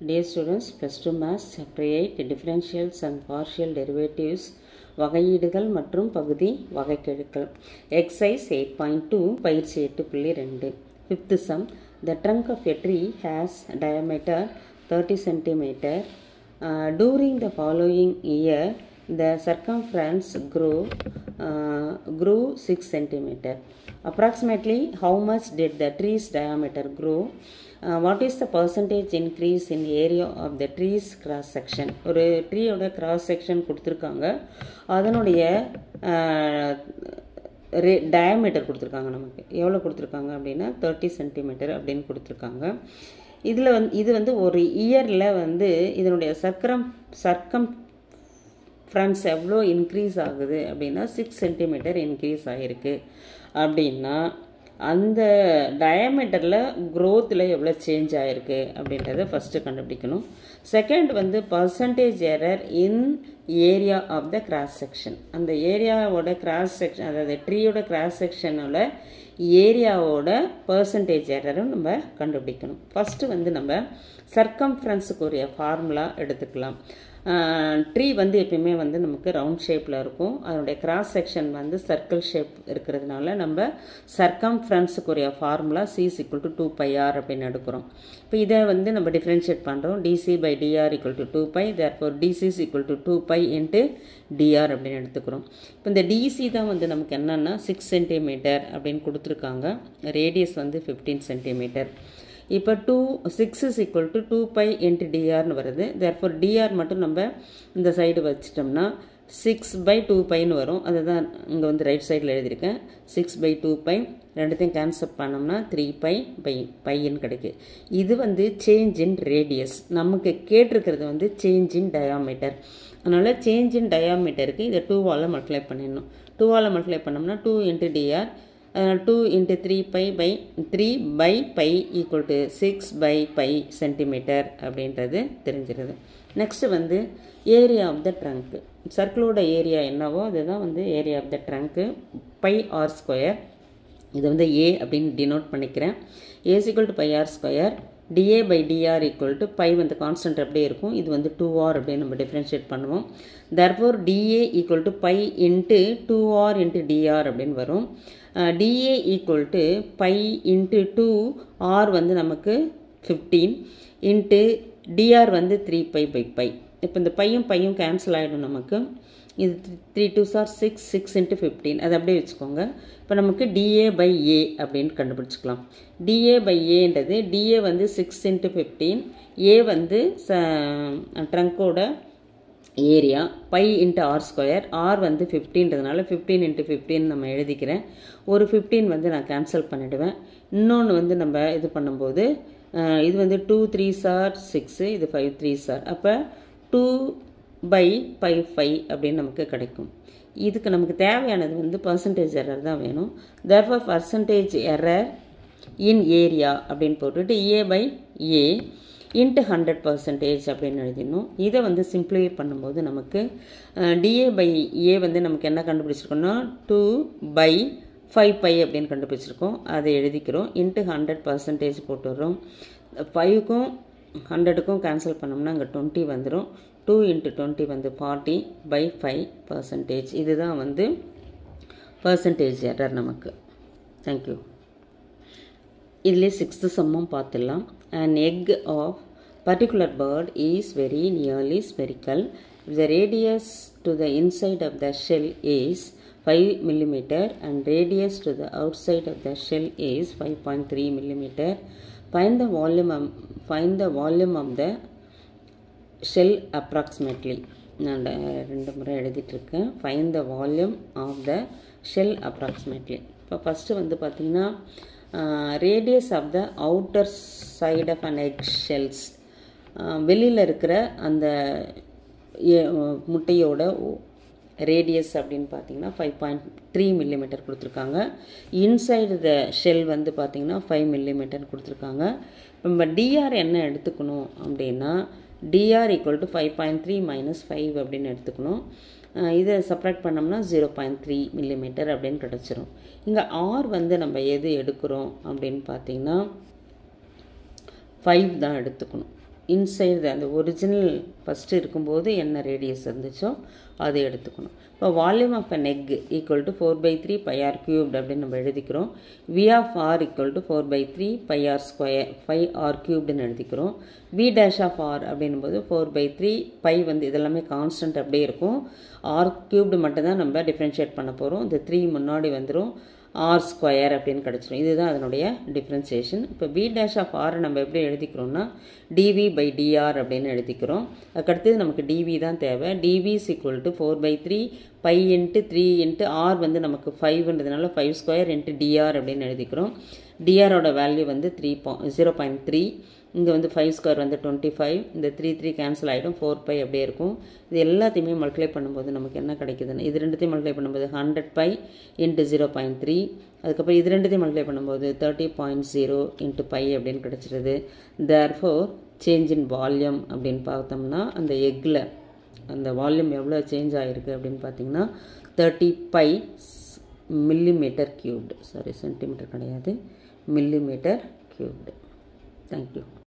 Dear students, plus 2 maths chapter 8 differentials and partial derivatives வகையீடுகள் மற்றும் பகுதி வகைக்கெழுக்கள் exercise eight point two பயிற்சி எட்டு புள்ளி ரெண்டு fifth sum the trunk of a tree has diameter thirty centimetre during the following year the grew uh, grew 6 centimeter. Approximately how much did the tree's diameter grow? Uh, what is the percentage increase in area of the tree's cross section? ஒரு ட்ரீயோட cross section கொடுத்துருக்காங்க அதனுடைய uh, ரே diameter கொடுத்துருக்காங்க நமக்கு எவ்வளோ கொடுத்துருக்காங்க அப்படின்னா thirty centimetre அப்படின்னு கொடுத்துருக்காங்க இதில் வந்து இது வந்து ஒரு இயரில் வந்து இதனுடைய சர்க்கரம் சர்க்கம் ஃப்ரண்ட்ஸ் எவ்வளோ இன்க்ரீஸ் ஆகுது அப்படின்னா சிக்ஸ் சென்டிமீட்டர் இன்க்ரீஸ் ஆகிருக்கு அப்படின்னா அந்த டயமீட்டரில் க்ரோத்தில் எவ்வளோ சேஞ்ச் ஆகிருக்கு அப்படின்றத ஃபஸ்ட்டு கண்டுபிடிக்கணும். செகண்ட் வந்து percentage error in area of the cross section அந்த ஏரியாவோட கிராஸ் செக்ஷன் அதாவது ட்ரீயோட கிராஸ் செக்ஷனோட ஏரியாவோட பர்சன்டேஜ் எரரும் நம்ம கண்டுபிடிக்கணும். ஃபஸ்ட்டு வந்து நம்ம சர்க்கம்ஃபரன்ஸுக்குரிய ஃபார்முலா எடுத்துக்கலாம். ட்ரீ வந்து எப்பயுமே வந்து நமக்கு ரவுண்ட் ஷேப்பில் இருக்கும். அதனுடைய கிராஸ் செக்ஷன் வந்து சர்க்கிள் ஷேப் இருக்கிறதுனால நம்ம சர்க்கம் ஃப்ரெண்ட்ஸுக்குரிய formula C is equal to two pi r அப்படின்னு எடுக்கிறோம். இப்போ இதை வந்து நம்ம டிஃப்ரென்ஷியேட் பண்ணுறோம் dC by dr equal to two pi therefore dC is equal to two pi into dr அப்படின்னு எடுத்துக்கிறோம். இப்போ இந்த டிசி தான் வந்து நமக்கு என்னென்னா சிக்ஸ் சென்டிமீட்டர் அப்படின்னு கொடுத்துருக்காங்க. ரேடியஸ் வந்து ஃபிஃப்டீன் சென்டிமீட்டர் இப்போ two six is equal to two pi into டிஆர்னு வருது. தேர்ஃபோர் டிஆர் மட்டும் நம்ம இந்த சைடு வச்சிட்டோம்னா சிக்ஸ் பை டூ பைன்னு வரும். அதை தான் இங்கே வந்து ரைட் சைடில் எழுதியிருக்கேன். சிக்ஸ் பை டூ பை ரெண்டுத்தையும் கேன்சல் பண்ணோம்னா த்ரீ பை பை பையன் கிடைக்கு. இது வந்து சேஞ்ச் இன் ரேடியஸ் நமக்கு கேட்டிருக்கிறது வந்து சேஞ்ச் இன் டயாமீட்டர் அதனால் சேஞ்ச் இன் டயாமீட்டருக்கு இதை டூவால் மல்டிப்ளை பண்ணிடணும். டூவால் மல்டிப்ளை பண்ணோம்னா two into dr two into three by pi three by pi equal to six by pi centimetre அப்படின்றது தெரிஞ்சிருது. நெக்ஸ்ட்டு வந்து ஏரியா ஆஃப் த ட்ரங்க்கு சர்க்கிளோட ஏரியா என்னவோ அதுதான் வந்து area of the trunk pi r square இது வந்து ஏ அப்படின்னு டினோட் பண்ணிக்கிறேன். A is to pi r square dA by dr equal to pi வந்து கான்ஸ்டன்ட் அப்படியே இருக்கும். இது வந்து டூ ஆர் அப்படின்னு நம்ம டிஃப்ரென்ஷியேட் பண்ணுவோம். Therefore dA equal to pi into two r into dr அப்படின்னு வரும். DA equal to pi into two r வந்து நமக்கு ஃபிஃப்டீன் இன்ட்டு டிஆர் வந்து த்ரீ பை பை பை இப்போ இந்த பையும் பையும் கேன்சல் ஆகிடும் நமக்கு. இது three two are six six into fifteen அது அப்படியே வச்சுக்கோங்க. இப்போ நமக்கு டிஏ பை ஏ அப்படின்னு கண்டுபிடிச்சிக்கலாம். டிஏ பை ஏன்றது டிஏ வந்து சிக்ஸ் இன்ட்டு ஃபிஃப்டீன் ஏ வந்து ச ட்ரங்கோட area pi into r square r வந்து ஃபிஃப்டின்றதுனால ஃபிஃப்டீன் இன்ட்டு ஃபிஃப்டீன் நம்ம எழுதிக்கிறேன். ஒரு ஃபிஃப்டீன் வந்து நான் கேன்சல் பண்ணிவிடுவேன் இன்னொன்று வந்து நம்ம இது பண்ணும்போது இது வந்து டூ த்ரீ சார் சிக்ஸு இது ஃபைவ் த்ரீ சார் அப்போ டூ பை ஃபைவ் ஃபைவ் அப்படின்னு நமக்கு கிடைக்கும். இதுக்கு நமக்கு தேவையானது வந்து பர்சன்டேஜ் எரர் தான் வேணும். Therefore percentage error in area அப்படின்னு போட்டுட்டு A by A into hundred percentage அப்படின்னு எழுதிடணும். இதை வந்து சிம்பிளிஃபை பண்ணும்போது நமக்கு டிஏ பை ஏ வந்து நமக்கு என்ன கண்டுபிடிச்சிருக்கோம்னா டூ பை ஃபைவ் பை அப்படின்னு கண்டுபிடிச்சிருக்கோம். அதை எழுதிக்கிறோம். இன்ட்டு ஹண்ட்ரட் பர்சன்டேஜ் போட்டுடுறோம். ஃபைவுக்கும் ஹண்ட்ரடுக்கும் கேன்சல் பண்ணோம்னா அங்கே டுவெண்ட்டி வந்துடும் டூ இன்ட்டு டுவெண்ட்டி வந்து ஃபார்ட்டி பை ஃபைவ் பர்சன்டேஜ் இதுதான் வந்து பர்சன்டேஜ் எரர் நமக்கு தேங்க்யூ இதிலே சிக்ஸ்த்து சம்மும் பார்த்துடலாம் an egg of particular bird is very nearly spherical if the radius to the inside of the shell is 5 millimeter and radius to the outside of the shell is 5.3 millimeter find the volume of, find the volume of the shell approximately நான் ரெண்டு முறை எழுதிட்டுருக்கேன். Find the volume of the shell approximately இப்போ first வந்து பார்த்திங்கன்னா radius of the outer side of an egg shells வெளியில் இருக்கிற அந்த முட்டையோட ரேடியஸ் அப்படின்னு பார்த்தீங்கன்னா ஃபைவ் பாயிண்ட் த்ரீ மில்லிமீட்டர் கொடுத்துருக்காங்க. இன்சைடு த ஷெல் வந்து பார்த்திங்கன்னா ஃபைவ் மில்லிமீட்டர் கொடுத்துருக்காங்க. நம்ம டிஆர் என்ன எடுத்துக்கணும் அப்படின்னா dr equal to five point three minus five அப்படின்னு எடுத்துக்கணும். இதை செப்ரேட் பண்ணோம்னா ஜீரோ பாயிண்ட் த்ரீ மில்லிமீட்டர் அப்படின்னு கிடச்சிரும். இங்கே ஆர் வந்து நம்ம எது எடுக்கிறோம் அப்படின்னு பார்த்தீங்கன்னா ஃபைவ் தான் எடுத்துக்கணும். இன்சைடு அந்த ஒரிஜினல் ஃபஸ்ட்டு இருக்கும்போது என்ன ரேடியஸ் இருந்துச்சோ அதை எடுத்துக்கணும். இப்போ volume of an egg equal to four by three pi r அப்படின்னு நம்ம எழுதிக்கிறோம். V of r equal to four by three pi r square five r க்யூப்டுன்னு எழுதிக்கிறோம். வி டேஷ் ஆஃப் ஆர் அப்படின்னும்போது ஃபோர் பை த்ரீ பை வந்து இதெல்லாமே constant அப்படியே இருக்கும். R cubed மட்டும்தான் நம்ம டிஃப்ரென்ஷியேட் பண்ண போகிறோம் இந்த த்ரீ முன்னாடி வந்துடும் ஆர் ஸ்கொயர் அப்படின்னு கிடச்சிரும். இதுதான் அதனுடைய டிஃப்ரென்சியேஷன் இப்போ பி டேஷ் ஆஃப் ஆர் நம்ம எப்படி எழுதிக்கிறோம்னா டிவி பை டிஆர் அப்படின்னு எழுதிக்கிறோம். அதுக்கடுத்தது நமக்கு டிவி தான் தேவை. DV is equal to four by three five into three into r வந்து நமக்கு ஃபைவ்ன்றதுனால ஃபைவ் ஸ்கொயர் இன்ட்டு டிஆர் அப்படின்னு எழுதிக்கிறோம். டிஆரோட வேல்யூ வந்து three by zero point three இங்கே வந்து ஃபைவ் ஸ்கொயர் வந்து டுவெண்ட்டி ஃபைவ் இந்த த்ரீ த்ரீ கேன்சல் ஆகிடும் ஃபோர் பை அப்படியே இருக்கும். இது எல்லாத்தையுமே மல்டிப்ளை பண்ணும்போது நமக்கு என்ன கிடைக்குதுன்னு இது ரெண்டுத்தையும் மல்டிப்ளை பண்ணும்போது hundred pi into zero point three அதுக்கப்புறம் இது ரெண்டுத்தையும் மல்டிப்ளை பண்ணும்போது thirty point zero into pi அப்படின்னு கிடச்சிருது. தேர்ஃபோர் சேஞ்ச் இன் வால்யூம் அப்படின்னு பார்த்தோம்னா அந்த எக்கில் அந்த வால்யூம் எவ்வளோ சேஞ்ச் ஆகிருக்கு அப்படின்னு பார்த்தீங்கன்னா thirty pi millimetre cubed sorry centimetre கிடையாது மில்லிமீட்டர் க்யூப்டு தேங்க்யூ